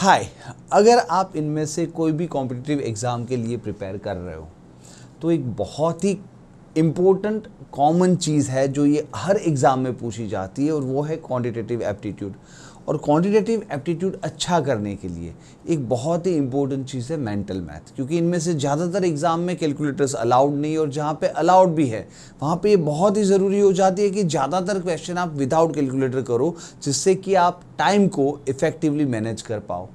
हाय अगर आप इनमें से कोई भी कॉम्पिटिटिव एग्ज़ाम के लिए प्रिपेयर कर रहे हो तो एक बहुत ही इम्पोर्टेंट कॉमन चीज़ है जो ये हर एग्ज़ाम में पूछी जाती है और वो है क्वांटिटेटिव एप्टीट्यूड और क्वांटिटेटिव एप्टीट्यूड अच्छा करने के लिए एक बहुत ही इंपॉर्टेंट चीज़ है मेंटल मैथ क्योंकि इनमें से ज़्यादातर एग्ज़ाम में कैलकुलेटर्स अलाउड नहीं और जहाँ पे अलाउड भी है, वहाँ पे ये बहुत ही ज़रूरी हो जाती है कि ज़्यादातर क्वेश्चन आप विदाउट कैलकुलेटर करो, जिससे कि आप टाइम को इफ़ेक्टिवली मैनेज कर पाओ।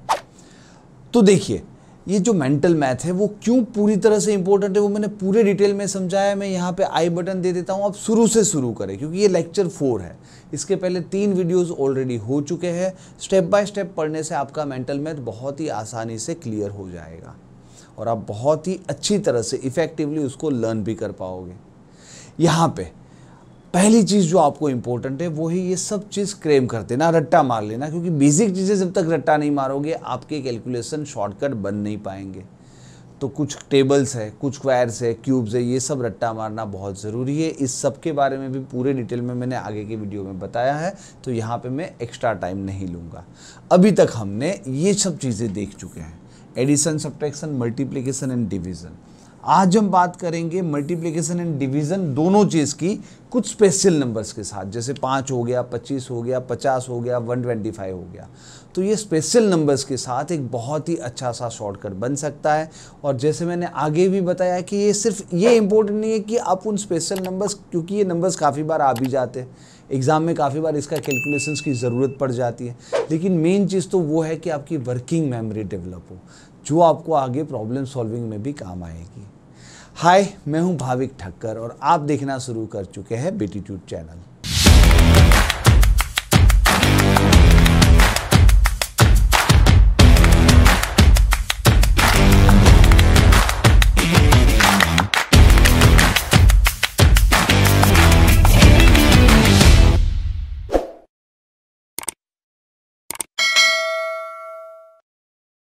तो देखिए, ये जो मेंटल मैथ है, वो क्यों पूरी तरह से इंपॉर्टेंट है, वो मैंने पूरे डिटेल में समझाया, मैं यहाँ पे आई बटन दे देता हूँ, आप शुरू से शुरू करें, क्योंकि ये लेक्चर फोर है। इसके पहले तीन वीडियोस ऑलरेडी हो चुके हैं। स्टेप बाय स्टेप पढ़ने से आपका मेंटल मैथ बहुत ही आसानी से क्लियर हो जाएगा और आप बहुत ही अच्छी तरह से इफ़ेक्टिवली उसको लर्न भी कर पाओगे। यहाँ पे पहली चीज़ जो आपको इम्पोर्टेंट है, वो ही ये सब चीज़ क्रेम कर देना, रट्टा मार लेना, क्योंकि बेसिक चीज़ें जब तक रट्टा नहीं मारोगे, आपके कैलकुलेशन शॉर्टकट बन नहीं पाएँगे। तो कुछ टेबल्स है, कुछ क्वायर्स है क्यूब्स है, ये सब रट्टा मारना बहुत ज़रूरी है। इस सब के बारे में भी पूरे डिटेल में मैंने आगे के वीडियो में बताया है तो यहाँ पे मैं एक्स्ट्रा टाइम नहीं लूँगा। अभी तक हमने ये सब चीज़ें देख चुके हैं। Addition subtraction multiplication and division आज हम बात करेंगे मल्टीप्लिकेशन एंड डिवीज़न दोनों चीज़ की कुछ स्पेशल नंबर्स के साथ। जैसे पाँच हो गया, पच्चीस हो गया, पचास हो गया वन ट्वेंटी फाइव हो गया। तो ये स्पेशल नंबर्स के साथ एक बहुत ही अच्छा सा शॉर्टकट बन सकता है। और जैसे मैंने आगे भी बताया कि ये सिर्फ़ ये इंपॉर्टेंट नहीं है कि आप उन स्पेशल नंबर्स क्योंकि ये नंबर्स काफ़ी बार आ भी जाते हैं। एग्ज़ाम में काफ़ी बार इसका कैलकुलेशंस की ज़रूरत पड़ जाती है। लेकिन मेन चीज़ तो वो है कि आपकी वर्किंग मेमोरी डेवलप हो, जो आपको आगे प्रॉब्लम सॉल्विंग में भी काम आएगी। हाय मैं हूँ भाविक ठक्कर और आप देखना शुरू कर चुके हैं बेटीट्यूड चैनल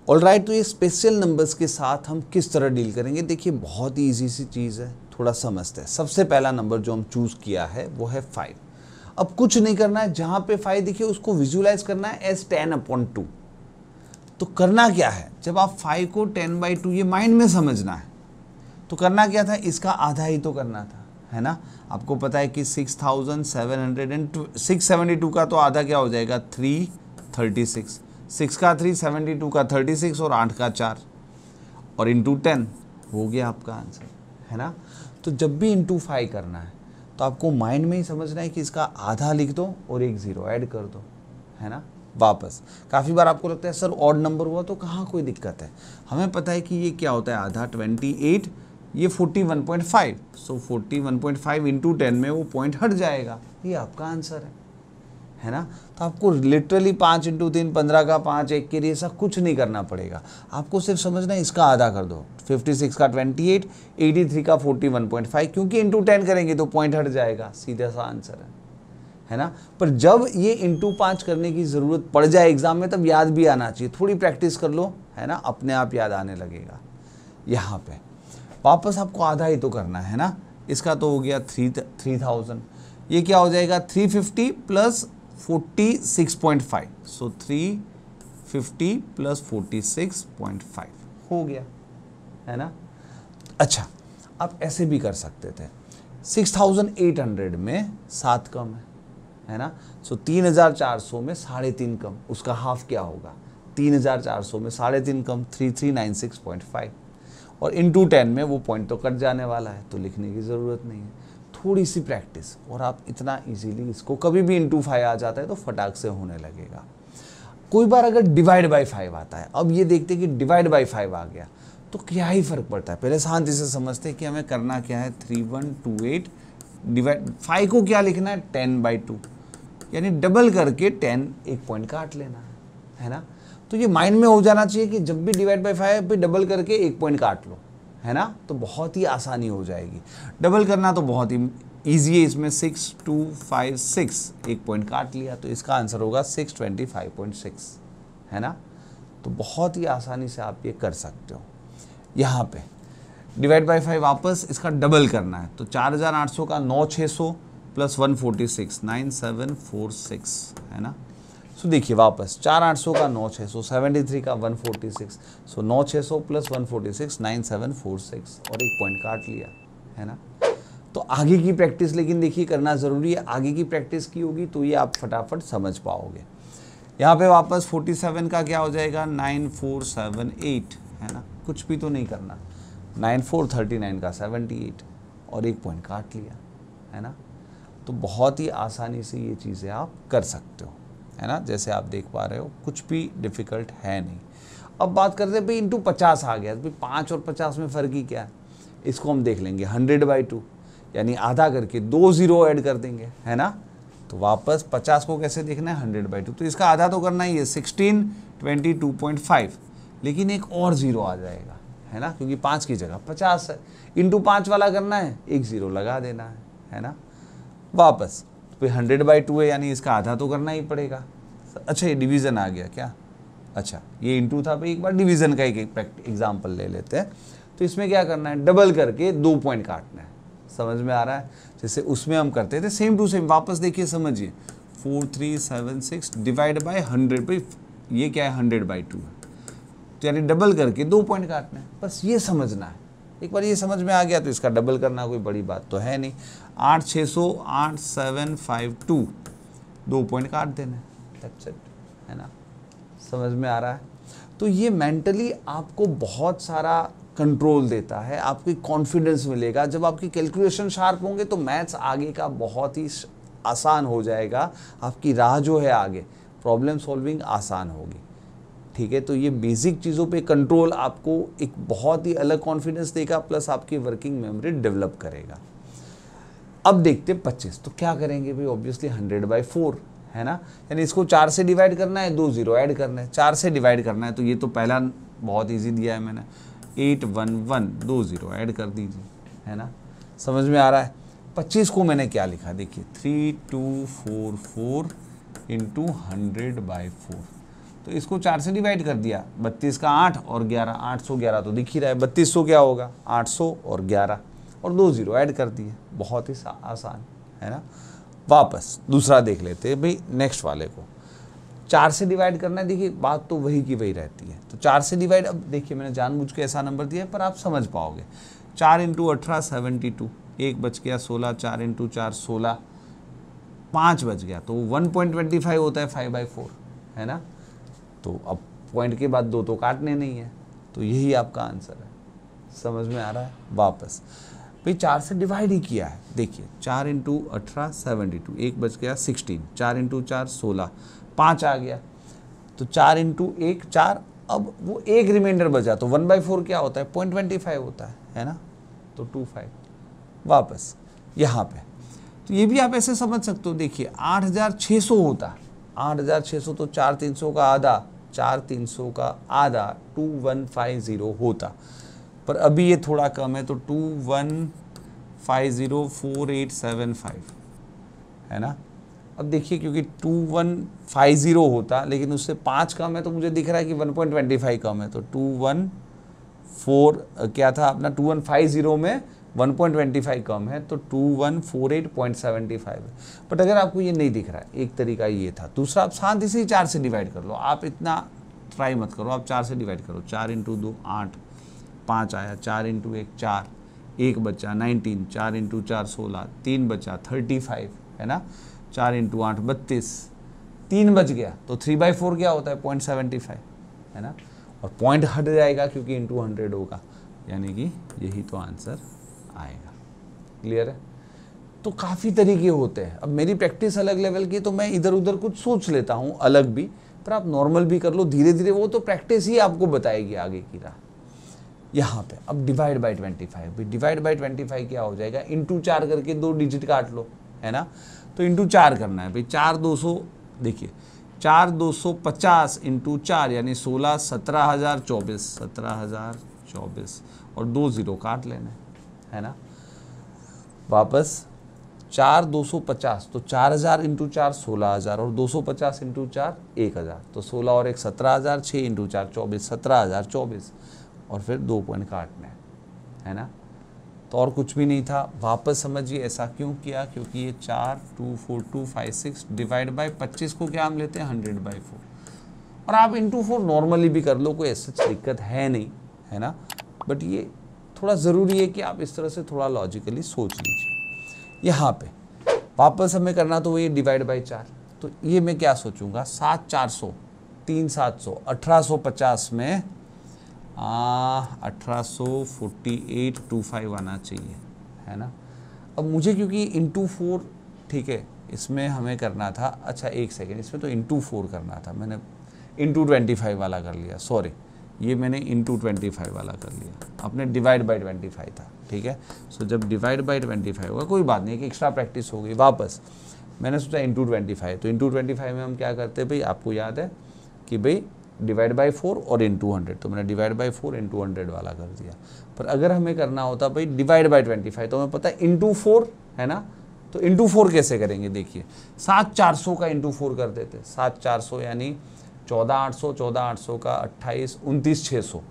ऑल राइट right, तो ये स्पेशल नंबर्स के साथ हम किस तरह डील करेंगे? देखिए बहुत ही ईजी सी चीज़ है थोड़ा समझते हैं। सबसे पहला नंबर जो हम चूज़ किया है वो है फाइव अब कुछ नहीं करना है जहाँ पे फाइव देखिए उसको विजुलाइज करना है एज टेन अपॉन टू तो करना क्या है? जब आप फाइव को टेन बाई टू ये माइंड में समझना है तो करना क्या था? इसका आधा ही तो करना था है ना? आपको पता है कि six thousand seven hundred and six seventy two का तो आधा क्या हो जाएगा? थ्री थर्टी सिक्स सिक्स का थ्री, सेवेंटी टू का थर्टी सिक्स और आठ का चार। और इंटू टेन हो गया आपका आंसर है ना? तो जब भी इंटू फाइव करना है तो आपको माइंड में ही समझना है कि इसका आधा लिख दो और एक ज़ीरो ऐड कर दो, है ना? वापस। काफ़ी बार आपको लगता है, सर ऑड नंबर हुआ तो कहाँ कोई दिक्कत है? हमें पता है कि ये क्या होता है? आधा ट्वेंटी एट ये forty one point five so forty one point five into ten में वो पॉइंट हट जाएगा। ये आपका आंसर है। है ना? तो आपको लिटरली पाँच इंटू तीन, पंद्रह का पाँच, एक के लिए ऐसा कुछ नहीं करना पड़ेगा। आपको सिर्फ़ समझना है, इसका आधा कर दो। फिफ्टी सिक्स का ट्वेंटी एट एटी थ्री का फोर्टी वन पॉइंट फाइव क्योंकि इंटू टेन करेंगे तो पॉइंट हट जाएगा। सीधा सा आंसर है। है ना? पर जब ये इंटू पाँच करने की ज़रूरत पड़ जाए एग्ज़ाम में, तब याद भी आना चाहिए। थोड़ी प्रैक्टिस कर लो, है ना? अपने आप याद आने लगेगा। यहाँ पे। वापस आपको आधा ही तो करना है ना? इसका तो हो गया थ्री थ्री थाउज़ेंड ये क्या हो जाएगा? Three fifty plus 46.5 so 350 plus 46.5 हो गया है ना? अच्छा आप ऐसे भी कर सकते थे। 6800 में सात कम है है ना? सो तीन हज़ार चार सौ में साढ़े तीन कम। उसका हाफ़ क्या होगा? तीन हज़ार चार सौ में साढ़े तीन कम three three nine six point five और इंटू टेन में वो पॉइंट तो कट जाने वाला है तो लिखने की ज़रूरत नहीं है। थोड़ी सी प्रैक्टिस और आप इतना इजीली इसको कभी भी इंटू फाइव आ जाता है तो फटाक से होने लगेगा। कोई बार अगर डिवाइड बाई फाइव आता है, अब ये देखते हैं कि डिवाइड बाई फाइव आ गया तो क्या ही फ़र्क पड़ता है? पहले शांति से समझते हैं कि हमें करना क्या है? Three one two eight divide five को क्या लिखना है? टेन बाई टू यानी डबल करके टेन एक पॉइंट काट लेना है है ना? तो ये माइंड में हो जाना चाहिए कि जब भी डिवाइड बाई फाइव डबल करके एक पॉइंट काट लो। है ना? तो बहुत ही आसानी हो जाएगी। डबल करना तो बहुत ही ईजी है, इसमें सिक्स टू फाइव सिक्स एक पॉइंट काट लिया तो इसका आंसर होगा six twenty five point six है ना? तो बहुत ही आसानी से आप ये कर सकते हो। यहाँ पे डिवाइड बाई फाइव वापस, इसका डबल करना है। तो चार हज़ार आठ सौ का नौ छः सौ plus one forty six nine seven four six है ना? सो देखिए वापस, चार आठ सौ का नौ छः सौ सेवेंटी थ्री का वन फोर्टी सिक्स सो नौ छः सौ plus one forty six nine seven four six और एक पॉइंट काट लिया, है ना? तो आगे की प्रैक्टिस लेकिन देखिए करना ज़रूरी है, आगे की प्रैक्टिस की होगी तो ये आप फटाफट समझ पाओगे। यहाँ पे वापस 47 का क्या हो जाएगा? 9478 है ना? कुछ भी तो नहीं करना। 9439 का 78 और एक पॉइंट काट लिया, है ना? तो बहुत ही आसानी से ये चीज़ें आप कर सकते हो। है ना, जैसे आप देख पा रहे हो, कुछ भी डिफ़िकल्ट है नहीं। अब बात करते हैं, भाई इंटू पचास आ गया, भाई, पाँच और पचास में फ़र्क ही क्या है? इसको हम देख लेंगे हंड्रेड बाई टू यानी आधा करके दो ज़ीरो ऐड कर देंगे, है ना? तो वापस पचास को कैसे देखना है? हंड्रेड बाई टू तो इसका आधा तो करना ही है sixteen twenty two point five लेकिन एक और ज़ीरो आ जाएगा, है ना? क्योंकि पाँच की जगह पचास है। इंटू पाँच वाला करना है, एक ज़ीरो लगा देना है है ना? वापस तो हंड्रेड बाई टू है, यानी इसका आधा तो करना ही पड़ेगा। अच्छा ये डिवीज़न आ गया क्या? अच्छा ये इंटू था भाई एक बार डिवीज़न का एक एग्ज़ाम्पल ले लेते हैं। तो इसमें क्या करना है? डबल करके दो पॉइंट काटना है। समझ में आ रहा है? जैसे उसमें हम करते थे सेम टू सेम वापस देखिए, समझिए। Four three seven six divide by hundred भाई ये क्या है? हंड्रेड बाई टू है। तो यानी डबल करके दो पॉइंट काटना है। बस ये समझना है। एक बार ये समझ में आ गया तो इसका डबल करना कोई बड़ी बात तो है नहीं। आठ छः सौ आठ सेवन फाइव टू दो पॉइंट काट देना। है ना? समझ में आ रहा है? तो ये मेंटली आपको बहुत सारा कंट्रोल देता है, आपकी कॉन्फिडेंस मिलेगा। जब आपकी कैलकुलेशन शार्प होंगे तो मैथ्स आगे का बहुत ही आसान हो जाएगा। आपकी राह जो है आगे प्रॉब्लम सॉल्विंग आसान होगी। ठीक है? तो ये बेसिक चीज़ों पे कंट्रोल आपको एक बहुत ही अलग कॉन्फिडेंस देगा प्लस आपकी वर्किंग मेमोरी डेवलप करेगा। अब देखते हैं पच्चीस तो क्या करेंगे भाई? ऑब्वियसली हंड्रेड बाई फोर है ना? यानी इसको चार से डिवाइड करना है, दो ज़ीरो ऐड करना है। चार से डिवाइड करना है तो ये तो पहला बहुत ईजी दिया है मैंने। एट वन वन दो ज़ीरो ऐड कर दीजिए, है ना? समझ में आ रहा है? पच्चीस को मैंने क्या लिखा? देखिए three two four four into hundred by four तो इसको चार से डिवाइड कर दिया। बत्तीस का आठ और ग्यारह, आठ सौ ग्यारह तो दिख ही रहा है। बत्तीस सौ क्या होगा? आठ सौ और ग्यारह। और दो ज़ीरो ऐड कर दिए। बहुत ही आसान, है ना? वापस दूसरा देख लेते हैं भाई नेक्स्ट वाले को। चार से डिवाइड करना है। देखिए, बात तो वही की वही रहती है। तो चार से डिवाइड अब देखिए, मैंने जानबूझ के ऐसा नंबर दिया है, पर आप समझ पाओगे। चार इंटू अठारह सेवेंटी टू एक बच गया सोलह, चार इंटू चार सोलह। पाँच बच गया तो वन पॉइंट ट्वेंटी फाइव होता है फाइव बाई फोर है ना? तो अब पॉइंट के बाद दो तो काटने नहीं है। तो यही आपका आंसर है। समझ में आ रहा है? वापस। भाई, चार से डिवाइड ही किया है। देखिए, चार इंटू अठारह सेवेंटी टू एक बच गया सिक्सटीन चार इंटू चार, सोलह। पाँच आ गया। तो चार इंटू एक, चार, अब वो एक रिमाइंडर बचा। तो वन बाई फोर क्या होता है? पॉइंट ट्वेंटी फाइव होता है है ना? तो टू फाइव वापस। यहाँ पे। तो ये भी आप ऐसे समझ सकते हो। देखिए, आठ हज़ार छः सौ होता। आठ हज़ार छः सौ तो चार तीन सौ का आधा। चार तीन सौ का आधा टू वन फाइव ज़ीरो होता। पर अभी ये थोड़ा कम है तो two one five zero four eight seven five है ना? अब देखिए, क्योंकि टू वन फाइव ज़ीरो होता, लेकिन उससे पाँच कम है तो मुझे दिख रहा है कि वन पॉइंट ट्वेंटी फाइव कम है। तो टू वन फोर क्या था अपना? टू वन फाइव ज़ीरो में वन पॉइंट ट्वेंटी फाइव कम है तो two one four eight point seventy five है। बट अगर आपको ये नहीं दिख रहा है, एक तरीका ये था। दूसरा, आप शांति से ही चार से डिवाइड कर लो। आप इतना ट्राई मत करो, आप चार से डिवाइड करो। चार इंटू दो, आठ, पाँच आया, चार इंटू एक, चार, एक बच्चा नाइनटीन, चार इंटू चार, सोलह, तीन बच्चा थर्टी फाइव, है ना? चार इंटू आठ, बत्तीस, तीन बच गया तो थ्री बाई फोर क्या होता है? पॉइंट सेवेंटी फाइव, है ना? और पॉइंट हट जाएगा क्योंकि इंटू हंड्रेड होगा। यानी कि यही तो आंसर आएगा। क्लियर है? तो काफ़ी तरीके होते हैं। अब मेरी प्रैक्टिस अलग लेवल की तो मैं इधर उधर कुछ सोच लेता हूँ अलग भी, पर आप नॉर्मल भी कर लो धीरे धीरे वो तो प्रैक्टिस ही आपको बताएगी आगे की राह। यहाँ पे, अब divide by twenty five divide by twenty five क्या हो जाएगा? इंटू चार करके दो डिजिट काट लो, है ना? तो इंटू चार करना है। भाई, चार दो सौ, देखिए, चार दो सौ पचास इंटू चार, यानी सोलह, सत्रह हज़ार चौबीस, सत्रह हज़ार चौबीस, और दो ज़ीरो काट लेना है। ना? वापस चार दो सौ पचास तो चार हज़ार इंटू चार सोलह हज़ार और दो सौ पचास इंटू चार एक हज़ार तो सोलह और एक सत्रह हज़ार छः इंटू चार चौबीस, सत्रह हज़ार चौबीस और फिर दो पॉइंट काटने है ना? तो और कुछ भी नहीं था। वापस समझिए ऐसा क्यों किया? क्योंकि ये चार, two, four, two, five, six divide by पच्चीस को क्या हम लेते हैं? Hundred by four. और आप इंटू फोर नॉर्मली भी कर लो, कोई ऐसा दिक्कत है नहीं, है ना? बट ये थोड़ा ज़रूरी है कि आप इस तरह से थोड़ा लॉजिकली सोच लीजिए। यहाँ पे, वापस हमें करना तो वही डिवाइड बाई चार। तो ये मैं क्या सोचूँगा? सात, चार सौ, तीन सात सौ, अठारह सौ पचास में अठारह सौ फोर्टी एट टू फाइव आना चाहिए, है ना? अब मुझे क्योंकि इंटू फोर ठीक है, इसमें हमें करना था। अच्छा एक सेकेंड इसमें तो इंटू फोर करना था। मैंने इंटू ट्वेंटी फाइव वाला कर लिया सॉरी ये मैंने इंटू ट्वेंटी फाइव वाला कर लिया। अपने डिवाइड बाई ट्वेंटी फाइव था, ठीक है? सो जब डिवाइड बाई ट्वेंटी फाइव होगा, कोई बात नहीं कि एक्स्ट्रा प्रैक्टिस हो गई, वापस। मैंने सोचा इंटू ट्वेंटी फाइव तो इंटू ट्वेंटी फाइव में हम क्या करते हैं भाई? आपको याद है कि भाई डिवाइड बाई फोर और इन टू हंड्रेड तो मैंने divide by four into hundred वाला कर दिया। पर अगर हमें करना होता भाई डिवाइड बाई ट्वेंटी फाइव तो हमें पता है इंटू फोर है ना? तो इंटू फोर कैसे करेंगे? देखिए, सात चार सौ का इंटू फोर कर देते। सात चार सौ यानी चौदह आठ सौ, चौदह आठ सौ का अट्ठाईस, उनतीस छः सौ।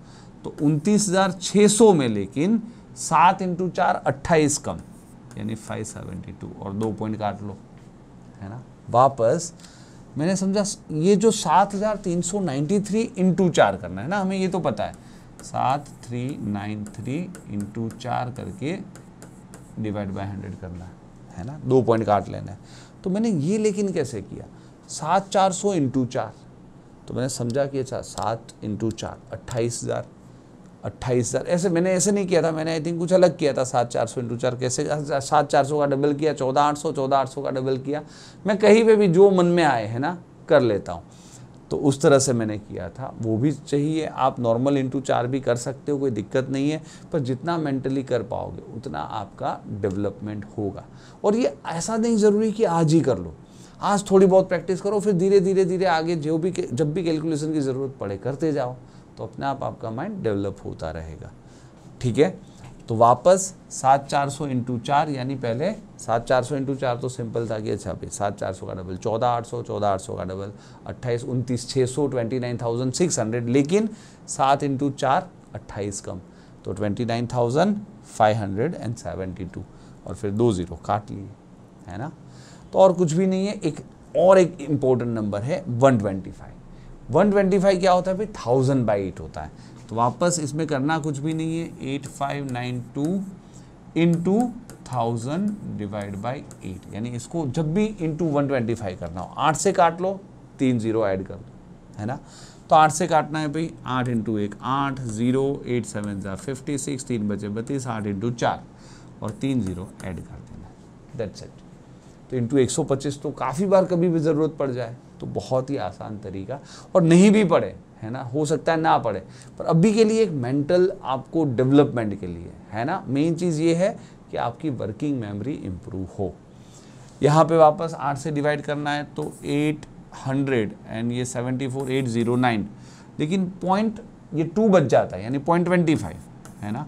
तो उनतीस हज़ार छः सौ में लेकिन सात इंटू चार, अट्ठाईस कम, यानी फाइव सेवेंटी टू और दो पॉइंट काट लो, है ना? वापस, मैंने समझा, ये जो सात हज़ार तीन सौ नाइन्टी थ्री इंटू चार करना है ना, हमें ये तो पता है। सात थ्री नाइन थ्री इंटू चार करके डिवाइड बाय हंड्रेड करना है है ना? दो पॉइंट काट लेना है। तो मैंने ये लेकिन कैसे किया? सात चार सौ इंटू चार। तो मैंने समझा कि अच्छा सात इंटू चार, अट्ठाईस हज़ार अट्ठाईस हज़ार। ऐसे मैंने, ऐसे नहीं किया था, मैंने आई थिंक कुछ अलग किया था, सात चार सौ इंटू चार। कैसे, सात चार सौ का डबल किया, चौदह आठ सौ, चौदह आठ सौ का डबल किया। मैं कहीं पे भी जो मन में आए, है ना, कर लेता हूँ। तो उस तरह से मैंने किया था। वो भी चाहिए, आप नॉर्मल इंटू चार भी कर सकते हो, कोई दिक्कत नहीं है, पर जितना मेंटली कर पाओगे, उतना आपका डेवलपमेंट होगा। और ये ऐसा नहीं ज़रूरी कि आज ही कर लो। आज थोड़ी बहुत प्रैक्टिस करो, फिर धीरे धीरे धीरे आगे जो भी जब भी कैलकुलेशन की ज़रूरत पड़े, करते जाओ। तो अपने आप, आपका माइंड डेवलप होता रहेगा। ठीक है? तो वापस सात चार सौ इंटू चार, यानी पहले सात चार सौ इंटू चार तो सिंपल था कि अच्छा भाई, सात चार सौ का डबल चौदह आठ सौ, चौदह आठ सौ का डबल अट्ठाईस, उनतीस छः सौ twenty nine thousand six hundred लेकिन सात इंटू चार, अट्ठाईस कम। तो twenty nine thousand five hundred and seventy two और फिर दो ज़ीरो, काट लिए। है ना? तो और कुछ भी नहीं है, एक और एक इम्पोर्टेंट नंबर है वन ट्वेंटी फाइव 125 क्या होता है भाई? थाउज़ेंड बाई एट होता है। तो वापस इसमें करना कुछ भी नहीं है eight five nine two into thousand divide by eight यानी इसको जब भी इंटू वन ट्वेंटी फाइव करना हो, आठ से काट लो, तीन ज़ीरो ऐड कर दो है ना? तो आठ से काटना है भाई, आठ इंटू एक आठ ज़ीरो एट सेवन ज़ा फिफ्टी सिक्स तीन बचे बत्तीस, आठ इंटू चार, और तीन ज़ीरो ऐड कर देना दैट्स इट तो इंटू एक सौ पच्चीस तो काफ़ी बार कभी भी ज़रूरत पड़ जाए तो बहुत ही आसान तरीका। और नहीं भी पड़े है ना? हो सकता है ना पढ़े, पर अभी के लिए एक मेंटल आपको डेवलपमेंट के लिए, है ना? मेन चीज़ ये है कि आपकी वर्किंग मेमोरी इम्प्रूव हो। यहाँ पे वापस आठ से डिवाइड करना है तो एट हंड्रेड एंड ये seventy four eight zero nine लेकिन पॉइंट ये टू बच जाता है, यानी पॉइंट ट्वेंटी फाइव है ना?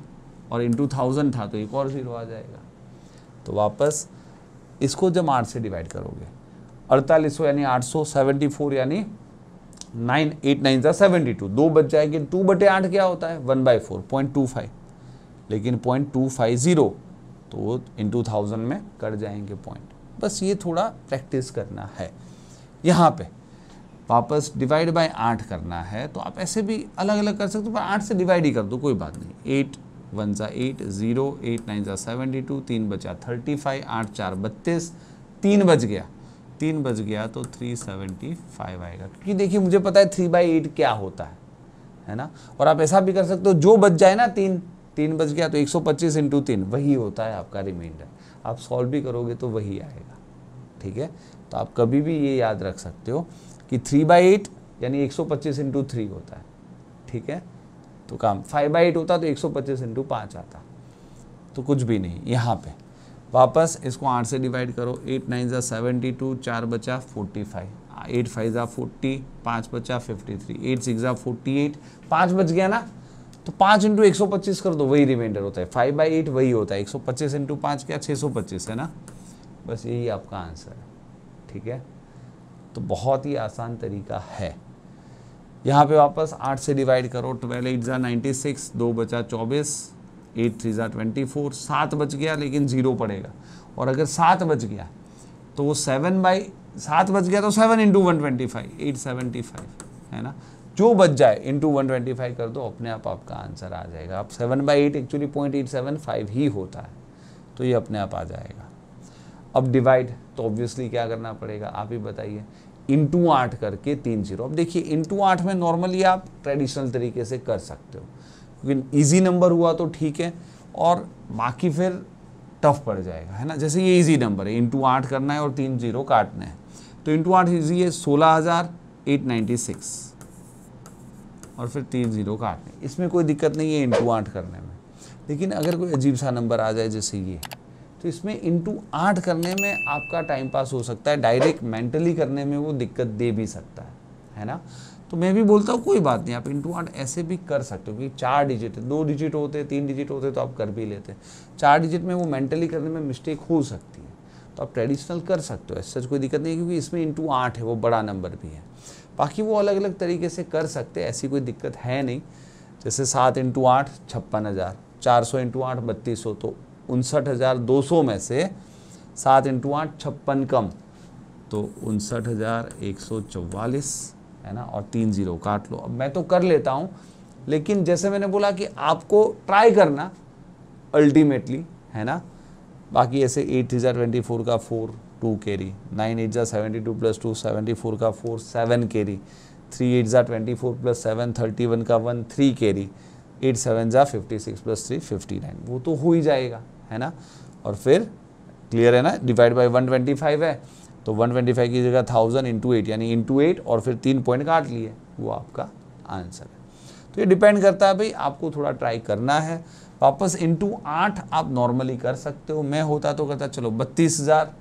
और इंटू थाउज़ेंड था तो एक और ज़ीरो आ जाएगा। तो वापस इसको जब आठ से डिवाइड करोगे, अड़तालीस सौ यानी आठ सौ सेवेंटी फोर यानी नाइन एट नाइन ज़ा सेवेंटी टू दो बच जाएँगे टू बटे आठ क्या होता है? One by four point two five लेकिन पॉइंट टू फाइव ज़ीरो तो वो इन टू थाउज़ेंड में कट जाएँगे पॉइंट बस ये थोड़ा प्रैक्टिस करना है। यहाँ पे वापस डिवाइड बाय आठ करना है तो आप ऐसे भी अलग अलग कर सकते हो, पर आठ से डिवाइड ही कर दो, कोई बात नहीं। एट वन ज़ा एट ज़ीरो एट नाइन ज़ा सेवेंटी टू, तीन बचा थर्टी फाइव, आठ, चार, बत्तीस, तीन बज गया। तीन बज गया तो थ्री सेवेंटी फाइव आएगा। क्योंकि देखिए, मुझे पता है थ्री बाई एट क्या होता है है ना? और आप ऐसा भी कर सकते हो, जो बच जाए ना तीन तीन बज गया तो एक सौ पच्चीस इंटू तीन, वही होता है आपका रिमाइंडर आप सॉल्व भी करोगे तो वही आएगा, ठीक है? तो आप कभी भी ये याद रख सकते हो कि थ्री बाई एट यानी एक सौ पच्चीस इंटू थ्री होता है, ठीक है? तो काम फाइव बाई एट होता तो एक सौ पच्चीस इंटू पाँच आता। तो कुछ भी नहीं, यहाँ पे। वापस इसको आठ से डिवाइड करो एट नाइन ज़ा सेवेंटी टू चार बचा फोर्टी फाइव एट फाइव ज़ा फोर्टी पाँच बचा फिफ्टी थ्री एट सिक्स ज़ा फोर्टी एट पाँच बच गया ना? तो पाँच इंटू एक सौ पच्चीस कर दो, वही रिमाइंडर होता है। फाइव बाई एट वही होता है। एक सौ पच्चीस इंटू पाँच क्या? छः सौ पच्चीस, है ना? बस यही आपका आंसर है। ठीक है? तो बहुत ही आसान तरीका है। यहाँ पे वापस आठ से डिवाइड करो ट्वेल्व एट ज़ा नाइन्टी सिक्स दो बचा चौबीस एट थ्री ज़ा ट्वेंटी फोर सात बच गया लेकिन ज़ीरो पड़ेगा। और अगर सात बच गया तो वो सेवन बाई सात बच गया तो seven into one twenty five eight seventy five है ना? जो बच जाए इंटू वन ट्वेंटी फाइव कर दो, अपने आप आपका आंसर आ जाएगा। अब seven by eight actually point eight seven five ही होता है तो ये अपने आप आ जाएगा। अब डिवाइड तो ऑब्वियसली क्या करना पड़ेगा? आप ही बताइए। इंटू आठ करके तीन ज़ीरो। अब देखिए इंटू आठ में नॉर्मली आप ट्रेडिशनल तरीके से कर सकते हो। क्योंकि ईजी नंबर हुआ तो ठीक है, और बाकी फिर टफ पड़ जाएगा, है ना? जैसे ये इजी नंबर है इंटू आठ करना है और तीन ज़ीरो काटना है। तो इंटू आठ इजी है, सोलह हज़ार एट नाइन्टी सिक्स। और फिर तीन ज़ीरो काटने इसमें कोई दिक्कत नहीं है इंटू आठ करने में। लेकिन अगर कोई अजीब सा नंबर आ जाए, जैसे ये तो इसमें इंटू आठ करने में आपका टाइम पास हो सकता है। डायरेक्ट मेंटली करने में वो दिक्कत दे भी सकता है है ना? तो मैं भी बोलता हूँ, कोई बात नहीं, आप इंटू आठ ऐसे भी कर सकते हो क्योंकि चार डिजिट दो डिजिट होते, तीन डिजिट होते तो आप कर भी लेते चार डिजिट में वो मेंटली करने में मिस्टेक हो सकती है तो आप ट्रेडिशनल कर सकते हो। ऐसे कोई दिक्कत नहीं है, क्योंकि इसमें इंटू आठ है, वो बड़ा नंबर भी है। बाकी वो अलग अलग तरीके से कर सकते ऐसी कोई दिक्कत है नहीं। जैसे सात इंटू आठ, छप्पन हज़ार, चार सौ इंटू आठ, बत्तीस सौ तो उनसठ हज़ार दो सौ में से सात इंटू आठ, छप्पन कम। तो उनसठ हज़ार एक सौ चौवालीस, है ना? और तीन ज़ीरो काट लो। अब मैं तो कर लेता हूँ, लेकिन जैसे मैंने बोला कि आपको ट्राई करना, अल्टीमेटली, है ना? बाकी ऐसे एट थ्री ट्वेंटी फोर का four, two carry, nine eight ज़ा seventy two plus two, seventy four का four, seven carry, three eight ज़ा twenty four plus seven, thirty one का one, three carry, eight seven ज़ा, fifty six plus three, fifty nine. वो तो हो ही जाएगा। है ना? और फिर क्लियर है ना? Divide by one twenty five है। तो वन ट्वेंटी फाइव की जगह थाउज़ेंड इंटू एट यानी इंटू एट और फिर तीन पॉइंट काट लिए। वो आपका आंसर है। तो ये डिपेंड करता है भाई, आपको थोड़ा ट्राई करना है। वापस इंटू आठ आप नॉर्मली कर सकते हो। मैं होता तो कहता, चलो, बत्तीस हज़ार,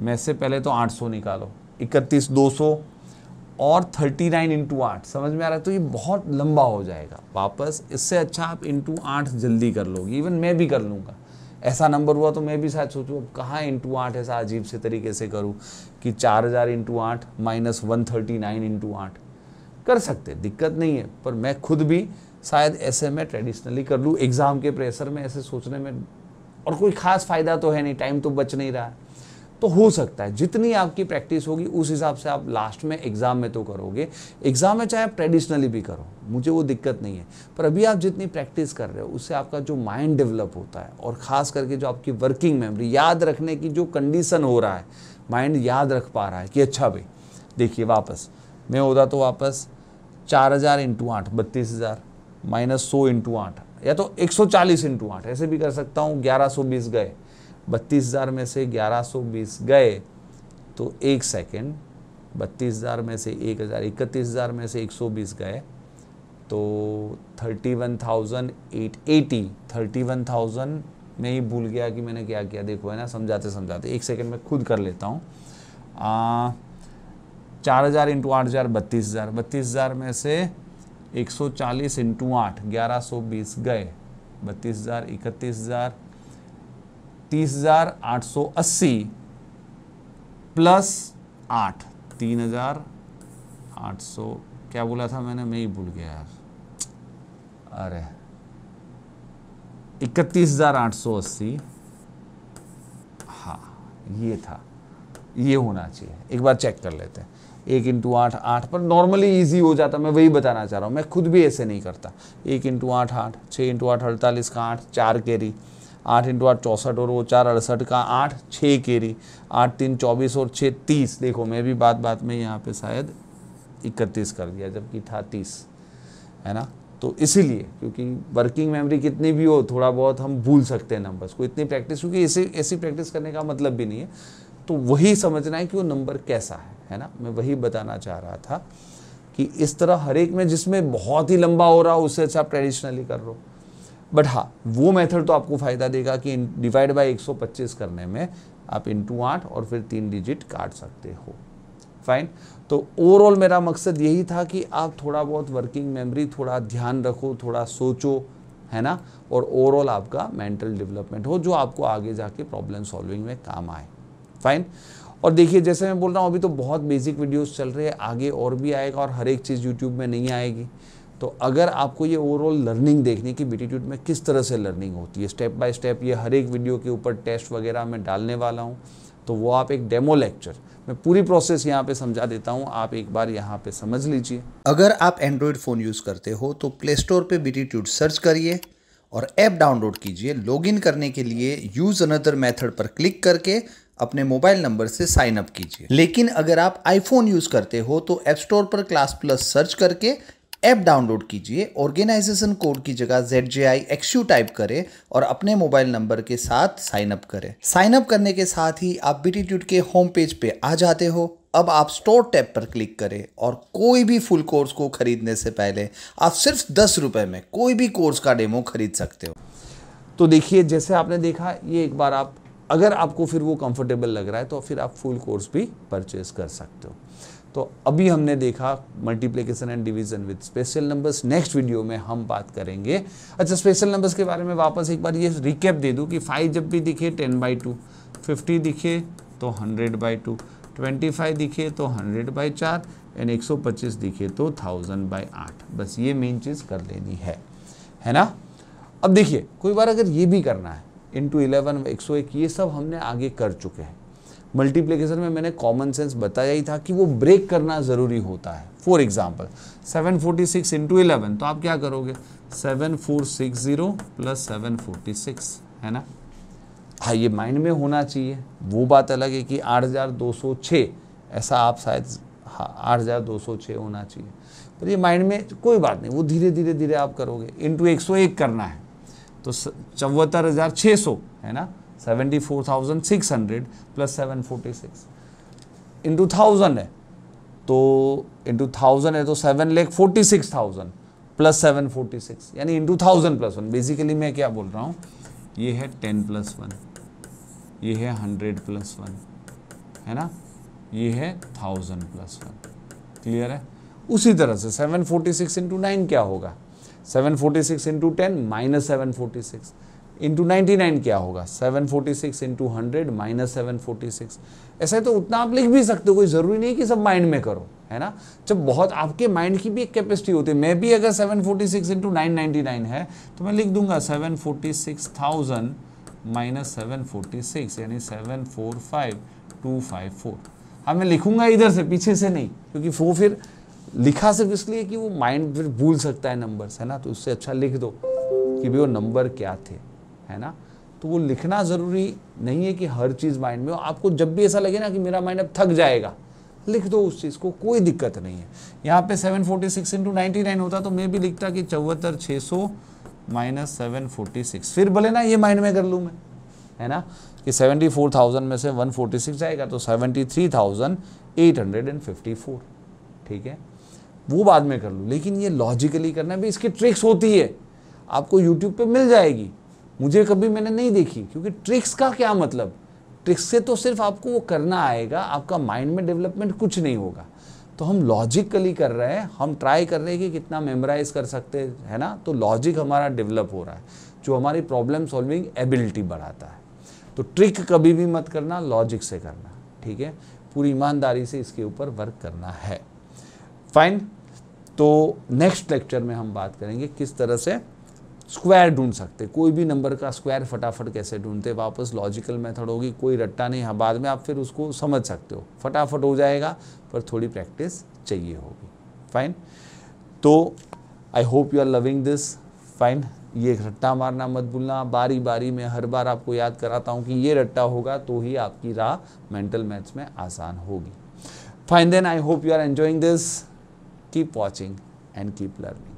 में से पहले तो आठ सौ निकालो। इकतीस दो सौ और थर्टी नाइन इंटू आठ। समझ में आ रहा है? तो ये बहुत लंबा हो जाएगा। वापस इससे अच्छा आप इंटू आठ जल्दी कर लोगे। इवन मैं भी कर लूँगा। ऐसा नंबर हुआ तो मैं भी शायद सोचूँ, अब कहाँ इंटू आठ ऐसा अजीब से तरीके से करूँ कि चार हज़ार इंटू आठ minus one thirty nine into आठ। कर सकते, दिक्कत नहीं है, पर मैं खुद भी शायद ऐसे में ट्रेडिशनली कर लूँ। एग्ज़ाम के प्रेशर में ऐसे सोचने में और कोई ख़ास फ़ायदा तो है नहीं टाइम तो बच नहीं रहा। है तो हो सकता है। जितनी आपकी प्रैक्टिस होगी, उस हिसाब से आप लास्ट में एग्ज़ाम में तो करोगे। एग्ज़ाम में चाहे आप ट्रेडिशनली भी करो, मुझे वो दिक्कत नहीं है। पर अभी आप जितनी प्रैक्टिस कर रहे हो, उससे आपका जो माइंड डेवलप होता है, और ख़ास करके जो आपकी वर्किंग मेमोरी याद रखने की जो कंडीशन हो रहा है माइंड याद रख पा रहा है कि अच्छा भाई, देखिए वापस, मैं होता तो वापस चार हज़ार इंटू आठ, बत्तीस हज़ार माइनस सौ इंटू आठ, या तो एक सौ चालीस इंटू आठ, ऐसे भी कर सकता हूँ, ग्यारह सौ बीस गए। बत्तीस हज़ार में से ग्यारह सौ बीस गए तो एक सेकेंड, बत्तीस हज़ार में से एक हज़ार, इकतीस हज़ार में से एक सौ बीस गए तो thirty one thousand eight eighty, thirty one thousand मैं ही भूल गया कि मैंने क्या किया। देखो, है ना, समझाते समझाते, एक सेकेंड में खुद कर लेता हूँ। चार हज़ार इंटू आठ हज़ार, बत्तीस हज़ार बत्तीस हज़ार में से एक सौ चालीस इंटू आठ, ग्यारह सौ बीस गए, बत्तीस हज़ार, इकतीस हज़ार तीस हज़ार आठ सौ अस्सी प्लस आठ, तीन हज़ार आठ सौ। क्या बोला था मैंने? मैं ही भूल गया यार। अरे। इकतीस हज़ार आठ सौ अस्सी। हाँ ये था। ये होना चाहिए। एक बार चेक कर लेते हैं। एक इंटू आठ आठ पर नॉर्मली इजी हो जाता। मैं वही बताना चाह रहा हूँ। मैं खुद भी ऐसे नहीं करता। एक इंटू आठ आठ, छः इंटू आठ, अड़तालीस का आठ, चार कैरी आठ इंटू आठ चौंसठ और वो चार अड़सठ का आठ छः केरी। आठ, तीन, चौबीस और छः तीस। देखो, मैं भी बात बात में यहाँ पे शायद इकतीस कर दिया, जबकि था तीस, है ना? तो इसीलिए, क्योंकि वर्किंग मेमोरी कितनी भी हो, थोड़ा बहुत हम भूल सकते हैं नंबर्स को। इतनी प्रैक्टिस क्योंकि ऐसी ऐसी प्रैक्टिस करने का मतलब भी नहीं है। तो वही समझना है कि वो नंबर कैसा है है ना? मैं वही बताना चाह रहा था कि इस तरह हर एक में जिसमें बहुत ही लंबा हो रहा हो, उससे अच्छा आप ट्रेडिशनली कर लो। बट हाँ वो मेथड तो आपको फ़ायदा देगा कि डिवाइड बाई 125 करने में आप इंटू आठ और फिर तीन डिजिट काट सकते हो। फाइन तो ओवरऑल मेरा मकसद यही था कि आप थोड़ा बहुत वर्किंग मेमोरी थोड़ा ध्यान रखो, थोड़ा सोचो, है ना? और ओवरऑल आपका मेंटल डेवलपमेंट हो, जो आपको आगे जाके प्रॉब्लम सॉल्विंग में काम आए। फाइन और देखिए, जैसे मैं बोल रहा हूँ, अभी तो बहुत बेसिक वीडियोस चल रहे हैं, आगे और भी आएगा और हर एक चीज़ यूट्यूब में नहीं आएगी। तो अगर आपको ये ओवरऑल लर्निंग देखनी कि बीटीट्यूड में किस तरह से लर्निंग होती है स्टेप बाय स्टेप ये हर एक वीडियो के ऊपर टेस्ट वगैरह मैं डालने वाला हूँ तो वो आप एक डेमो लेक्चर मैं पूरी प्रोसेस यहाँ पे समझा देता हूँ, आप एक बार यहाँ पे समझ लीजिए। अगर आप एंड्रॉयड फ़ोन यूज़ करते हो तो प्ले स्टोर पर बीटीट्यूड सर्च करिए और ऐप डाउनलोड कीजिए। लॉगिन करने के लिए यूज़ अनदर मेथड पर क्लिक करके अपने मोबाइल नंबर से साइन अप कीजिए। लेकिन अगर आप आईफोन यूज़ करते हो तो ऐप स्टोर पर क्लास प्लस सर्च करके ऐप डाउनलोड कीजिए, ऑर्गेनाइजेशन कोड की जगह जेड जे आई एक्सयू टाइप करें और अपने मोबाइल नंबर के साथ साइन अप करें। साइन अप करने के साथ ही आप बीटीट्यूड के होम पेज पे आ जाते हो। अब आप स्टोर टैब पर क्लिक करें और कोई भी फुल कोर्स को खरीदने से पहले आप सिर्फ़ दस रुपए में कोई भी कोर्स का डेमो खरीद सकते हो। तो देखिए, जैसे आपने देखा, ये एक बार आप, अगर आपको फिर वो कंफर्टेबल लग रहा है तो फिर आप फुल कोर्स भी परचेज कर सकते हो। तो अभी हमने देखा multiplication and division with special numbers next video में हम बात करेंगे। अच्छा स्पेशल नंबर्स के बारे में वापस एक बार ये रिकेप दे दूँ कि फाइव जब भी दिखे टेन बाई टू फिफ्टी दिखे तो hundred by two twenty five दिखे तो हंड्रेड बाई चार. एंड एक सौ पच्चीस दिखे तो थाउज़ेंड बाई आठ. बस ये मेन चीज़ कर लेनी है। है ना? अब देखिए, कोई बार अगर ये भी करना है इन टू इलेवन एक सौ एक ये सब हमने आगे कर चुके हैं। मल्टीप्लिकेशन में मैंने कॉमन सेंस बताया ही था कि वो ब्रेक करना ज़रूरी होता है। For example seven forty six into eleven तो आप क्या करोगे? Seven four six zero plus seven forty six है ना? हाँ ये माइंड में होना चाहिए। वो बात अलग है कि आठ हज़ार दो सौ छः ऐसा आप शायद हाँ आठ हज़ार दो सौ छः होना चाहिए। पर ये माइंड में कोई बात नहीं, वो धीरे धीरे धीरे आप करोगे। इंटू एक सौ एक करना है तो चौहत्तर हज़ार छः सौ, है ना? Seventy four thousand six hundred plus seven forty six. Into thousand है तो इंटू थाउज़ेंड है तो seven lakh forty six thousand plus seven forty six, यानी into thousand plus one. Basically मैं क्या बोल रहा हूँ, ये है टेन प्लस वन, ये है हंड्रेड प्लस वन, है ना? ये है थाउज़ेंड प्लस वन। क्लियर है? उसी तरह से seven forty six into nine क्या होगा? Seven forty six into ten minus seven forty six. Into ninety nine क्या होगा? Seven forty six into hundred minus seven ऐसा तो उतना आप लिख भी सकते हो, कोई ज़रूरी नहीं कि सब माइंड में करो, है ना? जब बहुत आपके माइंड की भी एक कैपेसिटी होती है, मैं भी अगर seven forty six into nine है तो मैं लिख दूँगा seven forty six thousand minus seven forty six यानी seven four five two five four हाँ मैं लिखूँगा इधर से, पीछे से नहीं, क्योंकि वो फिर लिखा सिर्फ़ इसलिए कि वो माइंड फिर भूल सकता है नंबर्स है ना? तो उससे अच्छा लिख दो कि भाई वो नंबर क्या थे। है ना? तो वो लिखना ज़रूरी नहीं है कि हर चीज़ माइंड में हो। आपको जब भी ऐसा लगे ना कि मेरा माइंड अब थक जाएगा, लिख दो उस चीज़ को, कोई दिक्कत नहीं है। यहाँ पे 746 फोर्टी सिक्स इंटू होता तो मैं भी लिखता कि चौहत्तर छः सौ माइनस सेवन फोर्टी सिक्स फिर भले ना ये माइंड में कर लूँ मैं, है ना? कि सेवेंटी फोर थाउज़ेंड में से वन फोर्टी सिक्स जाएगा तो seventy three thousand eight hundred and fifty four ठीक है? वो बाद में कर लूँ। लेकिन ये लॉजिकली करना भी, इसकी ट्रिक्स होती है। आपको यूट्यूब पे मिल जाएगी। मुझे कभी मैंने नहीं देखी, क्योंकि ट्रिक्स का क्या मतलब? ट्रिक्स से तो सिर्फ़ आपको वो करना आएगा, आपका माइंड में डेवलपमेंट कुछ नहीं होगा। तो हम लॉजिकली कर रहे हैं, हम ट्राई कर रहे हैं कि कितना मेमोराइज कर सकते हैं ना? तो लॉजिक हमारा डेवलप हो रहा है, जो हमारी प्रॉब्लम सॉल्विंग एबिलिटी बढ़ाता है। तो ट्रिक कभी भी मत करना लॉजिक से करना, ठीक है? पूरी ईमानदारी से इसके ऊपर वर्क करना है। फाइन तो नेक्स्ट लेक्चर में हम बात करेंगे किस तरह से स्क्वायर ढूंढ सकते, कोई भी नंबर का स्क्वायर फटाफट कैसे ढूंढते, वापस लॉजिकल मेथड होगी, कोई रट्टा नहीं हाँ बाद में आप फिर उसको समझ सकते हो। फटाफट हो जाएगा, पर थोड़ी प्रैक्टिस चाहिए होगी। फाइन तो I hope you are loving this fine ये रट्टा मारना मत भूलना। बारी बारी में हर बार आपको याद कराता हूँ कि ये रट्टा होगा तो ही आपकी राह मेंटल मैथ्स में आसान होगी। Fine then I hope you are enjoying this keep watching and keep learning